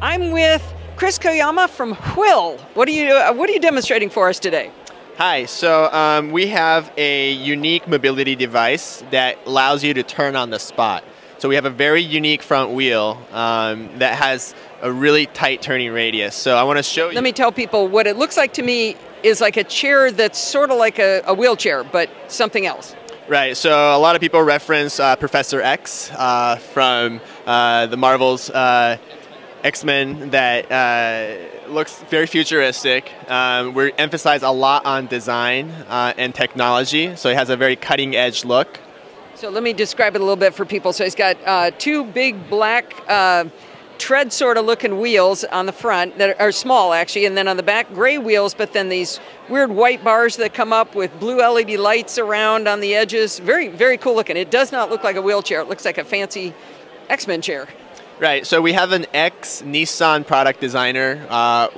with Chris Koyama from Whill. What are you uh, What are you demonstrating for us today? Hi, so um, we have a unique mobility device that allows you to turn on the spot. So we have a very unique front wheel um, that has a really tight turning radius. So I want to show you. Let me tell people what it looks like to me is like a chair that's sort of like a, a wheelchair, but something else. Right, so a lot of people reference uh, Professor X uh, from uh, the Marvel's uh, X-Men that uh, looks very futuristic. Um, we emphasize a lot on design uh, and technology, so it has a very cutting edge look. So let me describe it a little bit for people. So he's got two big black tread sort of looking wheels on the front that are small actually, and then on the back gray wheels, but then these weird white bars that come up with blue LED lights around on the edges. Very, very cool looking. It does not look like a wheelchair. It looks like a fancy X-Men chair. Right. So we have an ex Nissan product designer uh,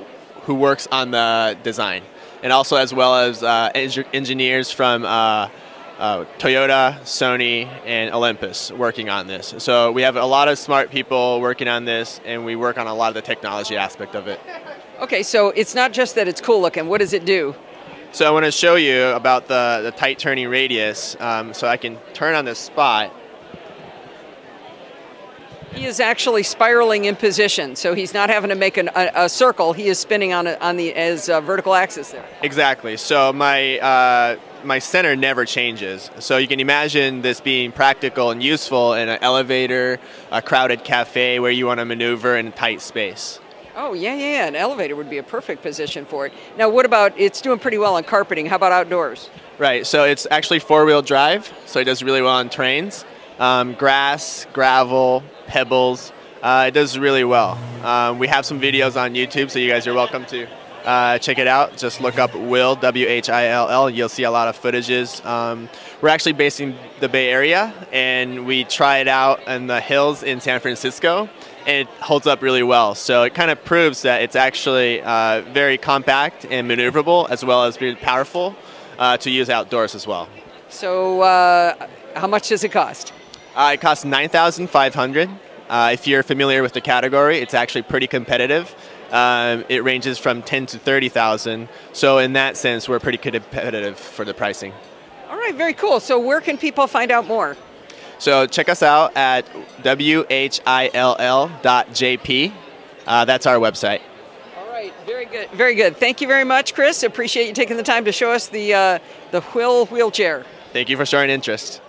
who works on the design, and also as well as uh, engineers from. Uh, uh, Toyota, Sony, and Olympus working on this. So we have a lot of smart people working on this, and we work on a lot of the technology aspect of it. Okay, so it's not just that it's cool looking. What does it do? So I want to show you about the, the tight turning radius. Um, so I can turn on this spot. He is actually spiraling in position, so he's not having to make an, a, a, circle. He is spinning on, a, on the as vertical axis there. Exactly. So my uh, my center never changes. So you can imagine this being practical and useful in an elevator, a crowded cafe where you want to maneuver in a tight space. Oh, yeah, yeah, yeah. An elevator would be a perfect position for it. Now, what about it's doing pretty well on carpeting? How about outdoors? Right, so it's actually four wheel drive, so it does really well on trains. Um, grass, gravel, pebbles, uh, it does really well. Um, we have some videos on YouTube, so you guys are welcome to uh, check it out. Just look up Whill, W H I L L. You'll see a lot of footages. Um, we're actually based in the Bay Area, and we try it out in the hills in San Francisco, and it holds up really well. So it kind of proves that it's actually uh, very compact and maneuverable, as well as very powerful uh, to use outdoors as well. So, uh, how much does it cost? Uh, it costs nine thousand five hundred. Uh, if you're familiar with the category, it's actually pretty competitive. Um, it ranges from 10 to 30,000. So in that sense, we're pretty competitive for the pricing. All right, very cool. So where can people find out more? So check us out at whill.jp. Uh, that's our website. All right, very good, very good. Thank you very much, Chris. Appreciate you taking the time to show us the uh, the Whill wheelchair. Thank you for showing interest.